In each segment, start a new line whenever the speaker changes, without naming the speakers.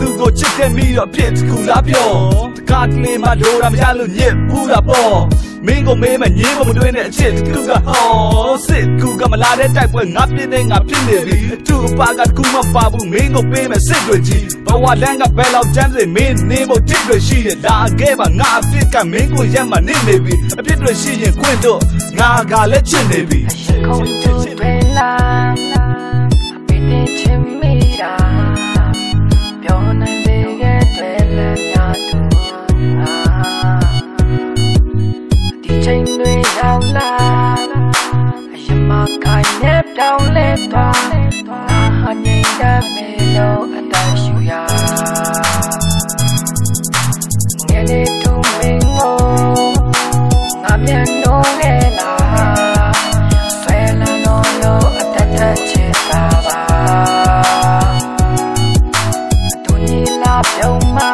သူကိုချစ်ခဲ့မိတော့ပြစ်ကူလားပြောတ ကာကလင်းမလိုတာမရလို့ညစ်ဘူးတာပေါ့မင်းကိုမေးမညင်းမမတွင်းနဲ့အချစ်တစ်ခုကဟောစစ်ကူကမလာတဲ့တိုက်ပွဲငါပြင်းနေငါပြင်းနေပြီအတူအပါကကူမပါဘူးမင်းကိုပေးမယ်စစ်တွေကြီးဘဝလမ်းကဘယ်လောက်ကြမ်းစေမင်းနေဖို့တစ်တွေရှိတယ်ဒါအကဲပါငါအပြစ်ကမင်းကိုရက်မှနေနေပြီအပြစ်တွေရှိရင်ခွင့်တော့ငါကလည်းချစ်နေပြီ
Going to the land, I've been in တောင်းလဲသွားငါဟာငြိမ်တတ်မေလို့အတန်းရှူရငယ်လေးသူမင်းကိုငါမြန်တော့လေလာဆွဲလန်းတော့လို့အတတ်တတ်ချစ်တာပါသူညီလာပြုံးမှာ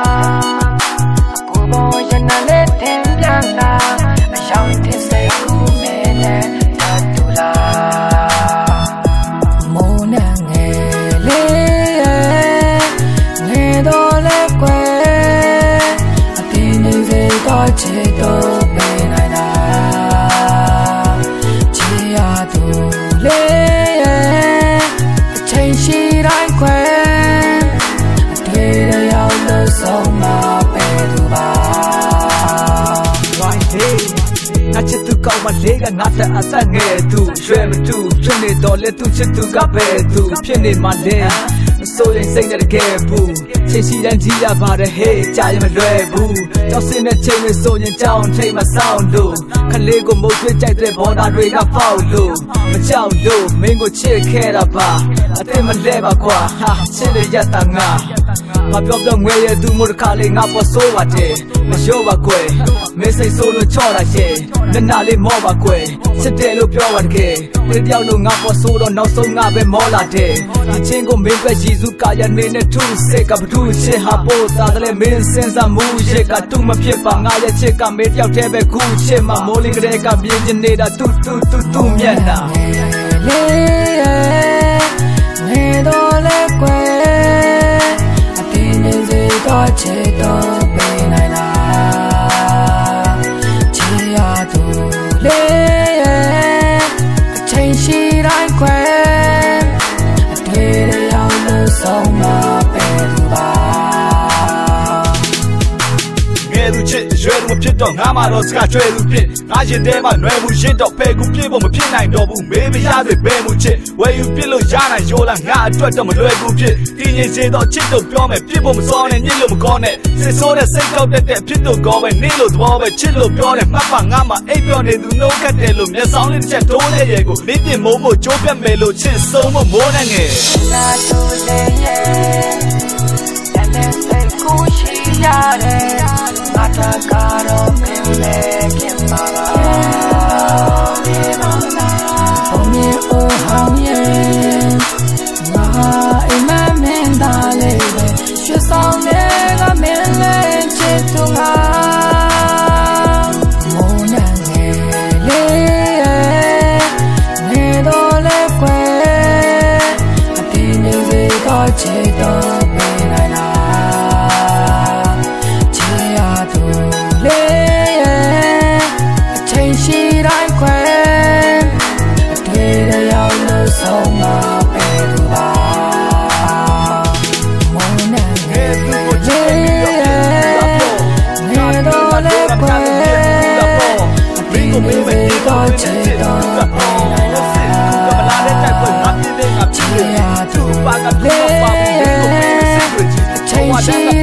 ချစ်သူကော
င်းမလေးကငါတဲ့အသက်ငယ်သူရွှဲမတူဖြစ်နေတော့လေသူချစ်သူကပဲသူဖြစ်နေမှလဲ ဆိုရင်စိတ်နဲ့တကယ်ဘူးချိန်စီတိုင်းကြီးရပါတယ်ဟေးကြာရင်မလွယ်ဘူးကြောက်စင်းတဲ့ချိန်တွေဆိုရင်ကြောင်ထိတ်မဆောင်လို့ခလေးကိုမုတ်သွေးကြိုက်တဲ့ဘော်ဒါတွေကပေါက်လို့မကြောက်လို့မင်းကိုချစ်ခဲ့တာပါအသိမလဲပါကွာဟာချစ်တဲ့ရတာငါမပြောပြောငွေရသူမို့တခါလေးငါပေါ်ဆိုးပါတယ်မလျှော့ပါကွယ်မင်းစိတ်ဆိုးလို့ချော့တာရဲ့မျက်နှာလေးမော့ပါကွယ်ချစ်တယ်လို့ပြောပါတကယ် ဒီတယောက်လို့ငါပေါ်ဆိုးတော့နောက်ဆုံးငါပဲမောလာတယ်ဒီချင်းကိုမင်းပဲရည်စုကာယနေနဲ့ထူးစိတ်ကဘသူချစ်ဟာပို့သားတယ်မင်းစင်စားမှုရဲ့ကတူမဖြစ်ပါငါရဲ့ချစ်ကမင်းတယောက်တည်းပဲခုချစ်မှာမိုးလေးကလေးကပြင်းပြနေတာတူတူတူတူမျက်နှာ
လေးနေတော့လဲကွယ်အတင်းနေစေတော့ချစ် ရွယ်သူ
မဖြစ်တော့ငါမှတော့စကားကျွဲသူဖြစ်ငါရင်ထဲမှာနွယ်မှုရစ်တော့ဖဲကူပြည့်ဖို့မဖြစ်နိုင်တော့ဘူးမေးမရသေးဘဲမှုချစ်ဝယ်ယူပြစ်လို့ရနိုင်ရိုးလားငါအတွက်တော့မလွယ်ဘူးဖြစ်တင်းရင်စေတော့ချစ်တော့ပြောမယ်ပြစ်ဖို့မစောနဲ့ညစ်လို့မကောနဲ့စစ်ဆိုးတဲ့စိတ်ကောက်တဲ့တဲ့ဖြစ်တော့ကောပဲနေလို့သဘောပဲချစ်လို့ပြောတယ်မှတ်ပါငါမှအိပ်ပြောနေသူနှုတ်ကတ်တယ်လို့မျက်စောင်းလေးတစ်ချက်တိုးတဲ့ရဲ့ကိုမင်းပြမိုးမို့ကြိုးပြတ်မယ်လို့ချစ်ဆုံးမမိုးနဲ့ငယ်
လာတိုးလေရဲ့တန်တဲ့စိတ်ကိုရှိရတယ်ငါတကတော့မင်းလည်းခင်ပါပါဘုံမြေအိုဟောင်းရဲ့ငါအိ မ်မမင်းသားလေးပဲရွှေဆောင်လေးကမင်းလည်းချစ်သူ Madonna